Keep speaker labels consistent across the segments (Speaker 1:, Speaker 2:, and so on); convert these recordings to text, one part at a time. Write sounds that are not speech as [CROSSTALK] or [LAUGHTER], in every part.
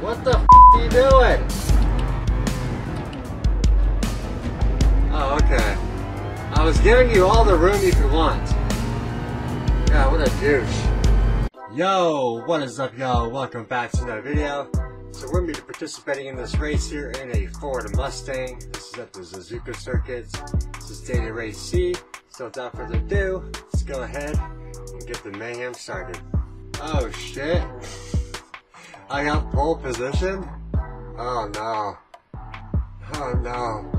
Speaker 1: What the f are you doing? Oh, okay. I was giving you all the room you could want. God, what a douche. Yo, what is up, y'all? Welcome back to another video. So we're going to be participating in this race here in a Ford Mustang. This is at the Suzuka Circuit. This is Daily Race C. So without further ado, let's go ahead and get the mayhem started. Oh shit. I got pole position? Oh no. Oh no.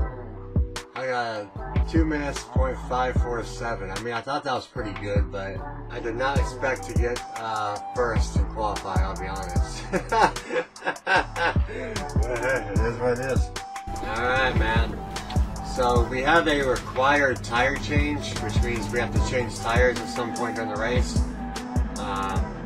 Speaker 1: I got 2 minutes point five four seven. I mean, I thought that was pretty good, but I did not expect to get uh, first and qualify, I'll be honest. [LAUGHS] it is what it is. Alright, man. So we have a required tire change, which means we have to change tires at some point during the race. Um,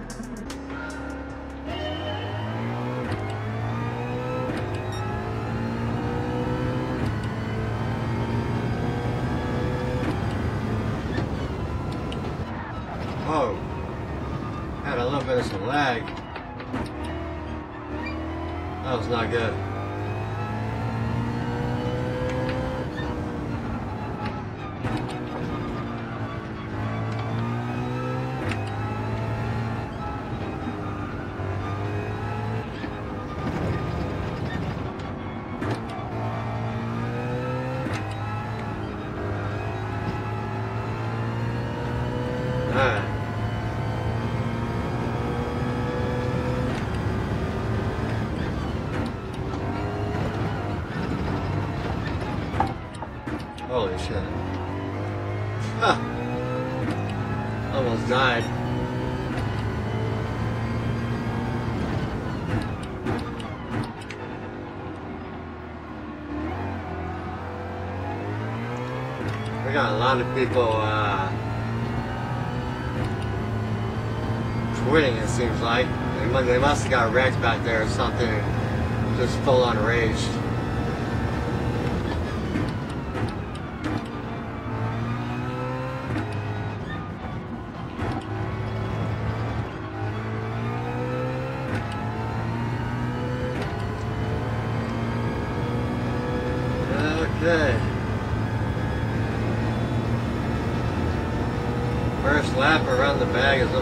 Speaker 1: Oh, had a little bit of some lag. That was not good. Holy shit. Huh. Almost died. We got a lot of people, uh, quitting, it seems like. They must, they must have got wrecked back there or something. Just full on rage. Lap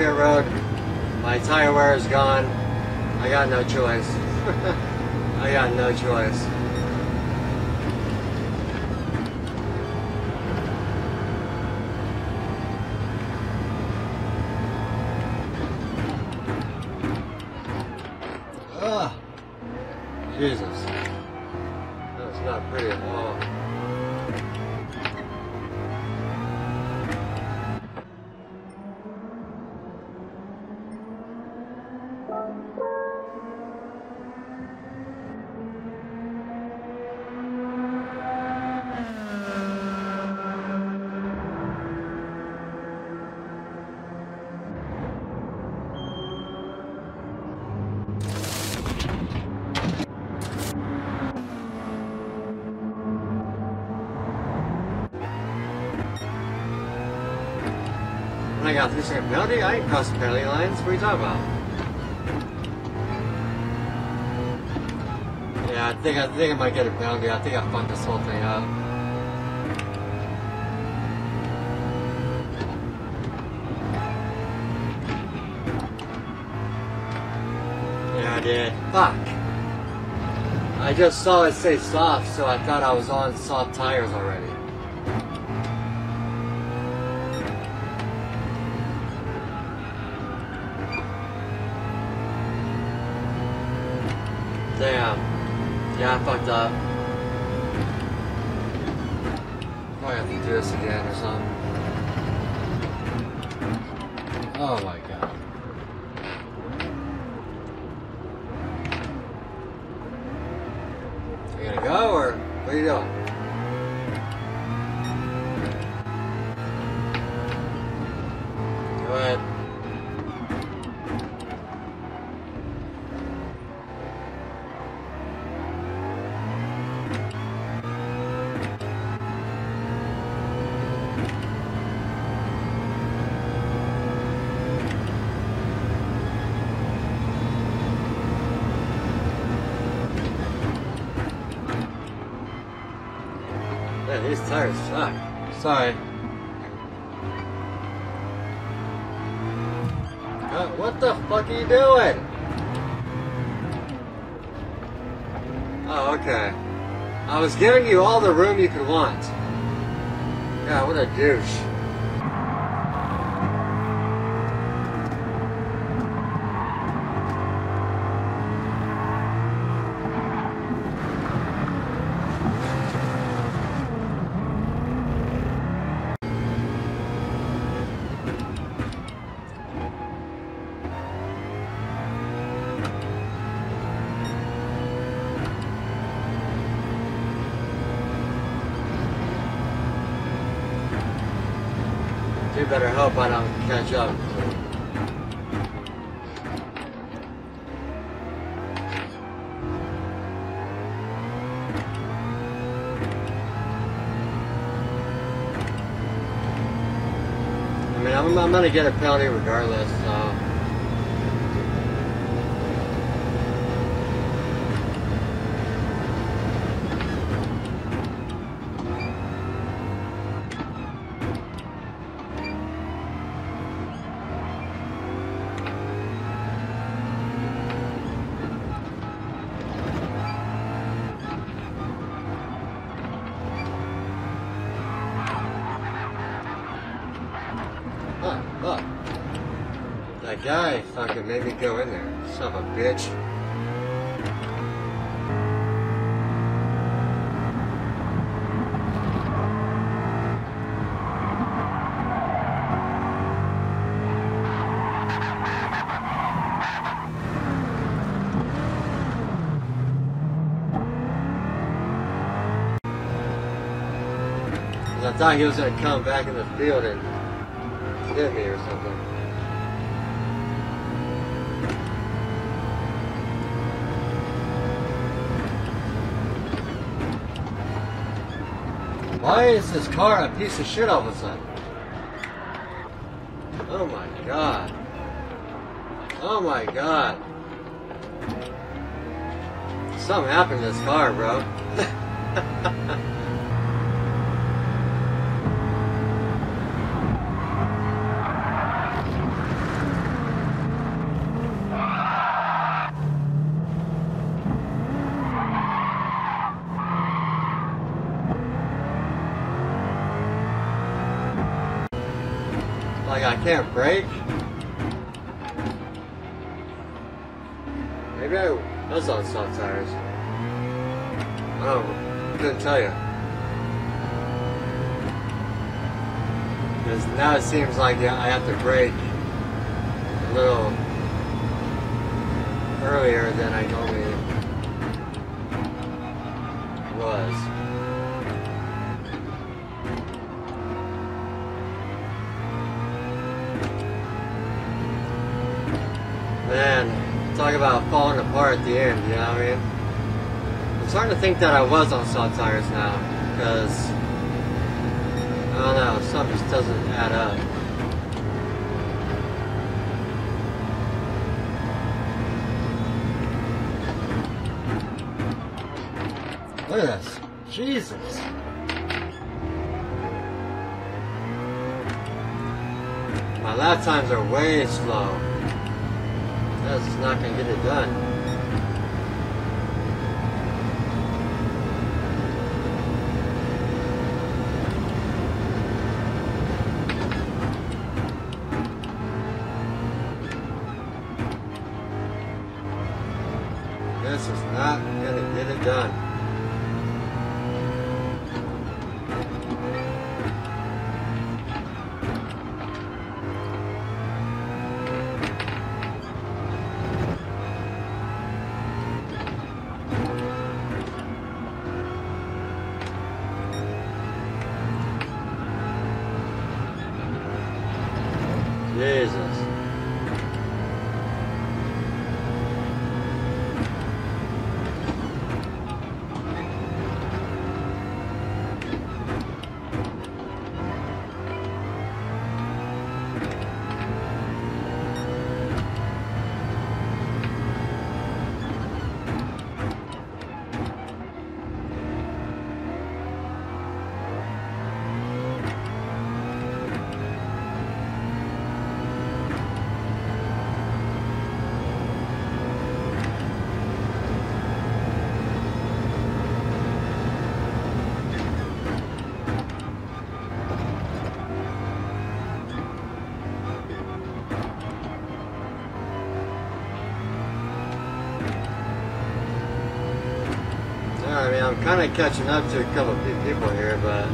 Speaker 1: pit road. My tire wear is gone. I got no choice. [LAUGHS] I got no choice. Ugh. Jesus. That's not pretty at all. I got three second penalty? I ain't crossing penalty lines. What are you talking about? Yeah, I think I think I might get a penalty. I think I fucked this whole thing up. Yeah, I did. Fuck. I just saw it say soft, so I thought I was on soft tires already. Yeah, I fucked up. Probably have to do this again or something. Oh my god. These tires suck. Sorry. Uh, what the fuck are you doing? Oh, okay. I was giving you all the room you could want. God, what a douche. I'm, I'm gonna get a penalty regardless, That guy fucking made me go in there. Son of a bitch. I thought he was gonna come back in the field and hit me or something. Why is this car a piece of shit all of a sudden? Oh my god. Oh my god. Something happened to this car, bro. [LAUGHS] Like I can't brake? Maybe I was on soft tires. I don't. Couldn't tell you. Because now it seems like I have to brake a little earlier than I normally was. Man, talk about falling apart at the end, you know what I mean? I'm starting to think that I was on soft tires now, because I don't know, something just doesn't add up. Look at this. Jesus. My lap times are way slow. That's just not gonna get it done. Jesus. Kind of catching up to a couple of people here, but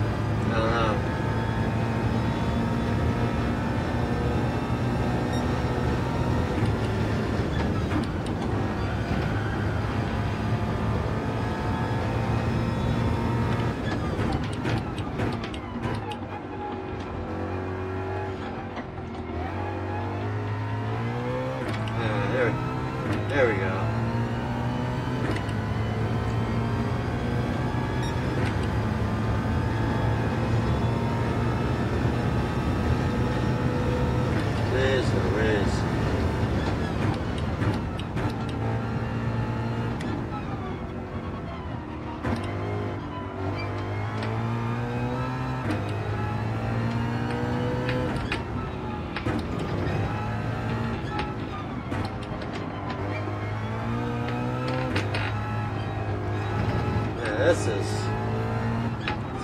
Speaker 1: Yeah, this is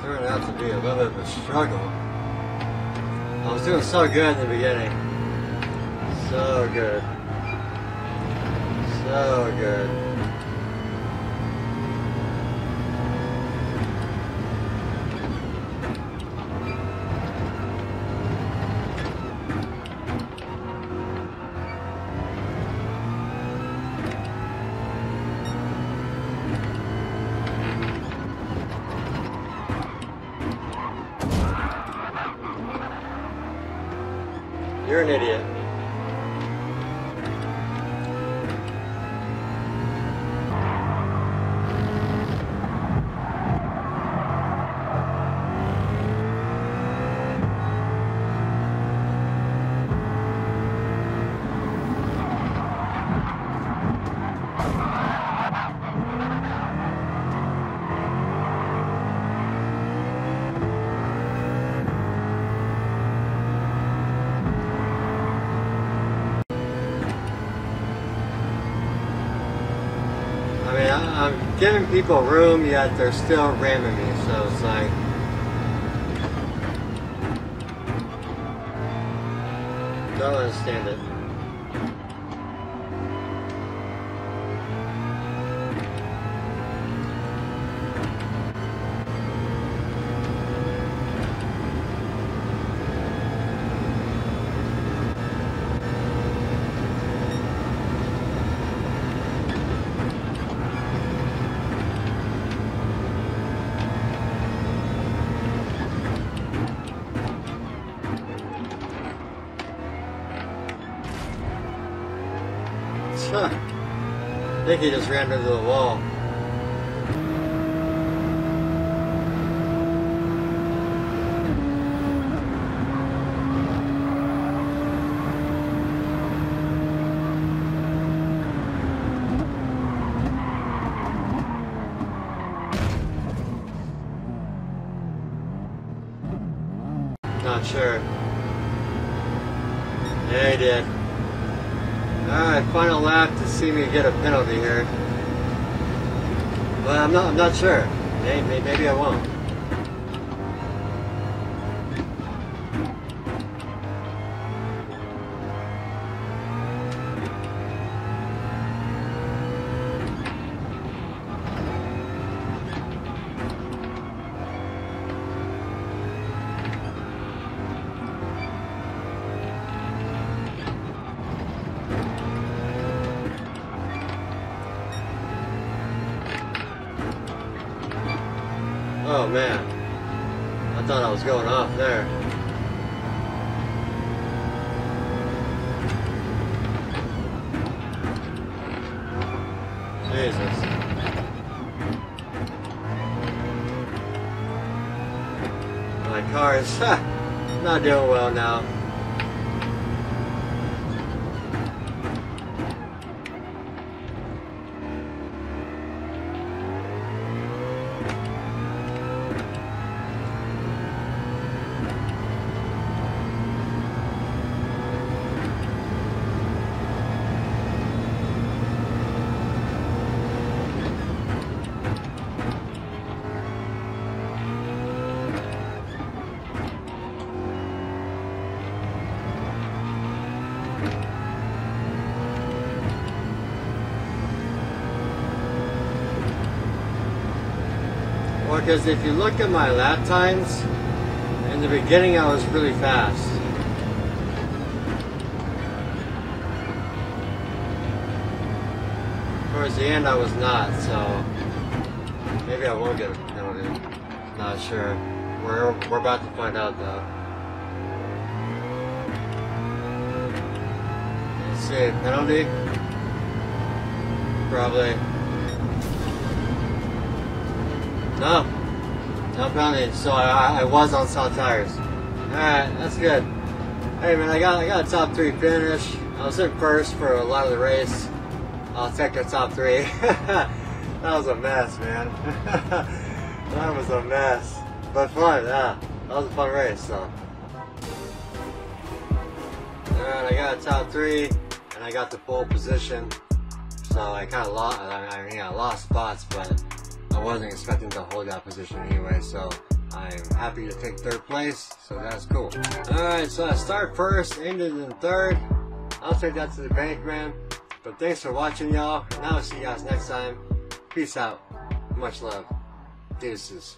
Speaker 1: turning out to be a little bit of a struggle. I was doing so good in the beginning. So good. So good. You're an idiot. Giving people room, yet they're still ramming me, so it's like. don't understand it. I think he just ran into the wall. Not sure. Yeah, he did. Alright, final lap to see me get a penalty here. But I'm not I'm not sure. Maybe, maybe I won't. Oh man. I thought I was going off there. Jesus. My car is [LAUGHS] not doing well now. Because if you look at my lap times, in the beginning I was really fast. Towards the end I was not, so maybe I will get a penalty. Not sure. We're, we're about to find out though. Let's see, penalty? Probably. No. No penalty. So I, I was on soft tires. Alright, that's good. Hey man, I got I got a top three finish. I was in first for a lot of the race. I'll take the top three. [LAUGHS] that was a mess, man. [LAUGHS] that was a mess. But fun, yeah. That was a fun race, so. Alright, I got a top three and I got the pole position. So I kinda lost I mean I lost spots but I wasn't expecting to hold that position anyway, so I'm happy to take third place, so that's cool. Alright, so I start first, ended in third. I'll take that to the bank, man. But thanks for watching, y'all, and I'll see you guys next time. Peace out. Much love. Deuces.